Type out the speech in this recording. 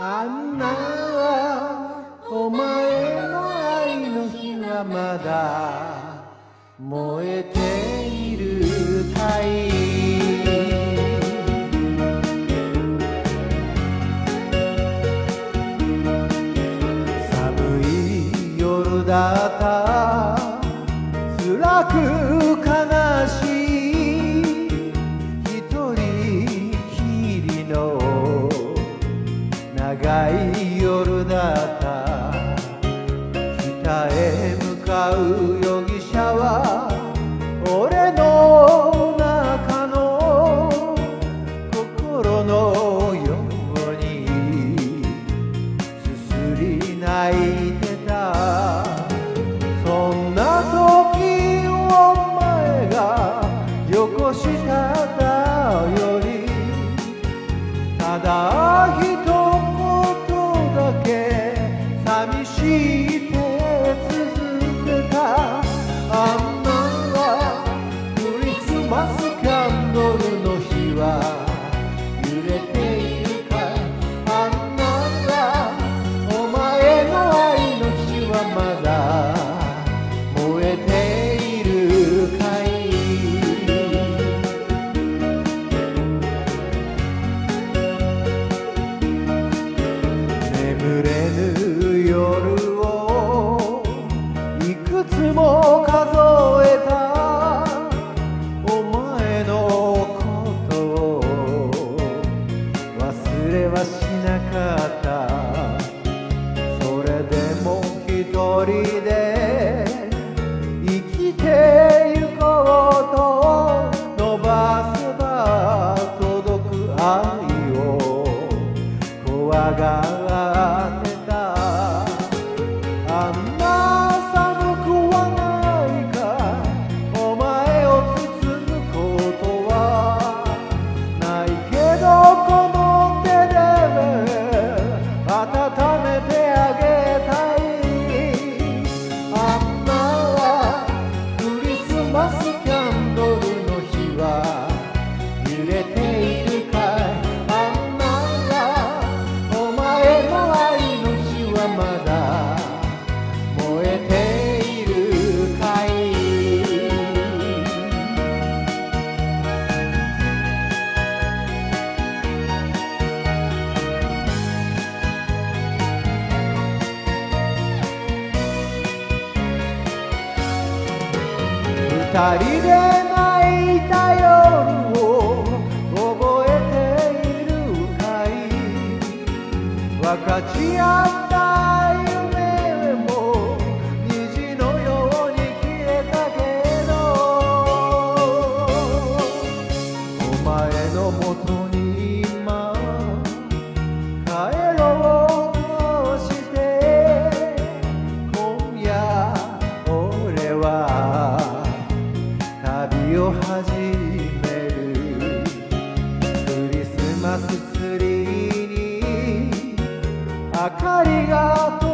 あんなお前の愛の火がまだ燃えているたい寒い夜だった。辛くいくつも数えた。お前のことを忘れはしなかった。それでも一人で人で泣いた夜をを始める。クリスマスツリーに明かりが灯